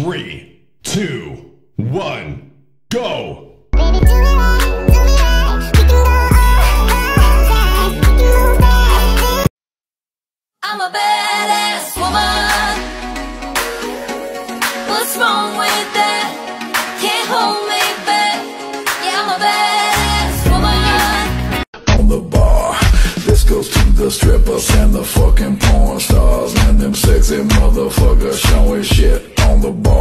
Three, two, one, go! Baby, do it right, do it right. We can go all night, we can move that. I'm a badass woman. What's wrong with that? Can't hold me back. Yeah, I'm a badass woman. on the bar. This goes to the strippers and the fucking porn stars and them sexy motherfuckers showing shit on the bar.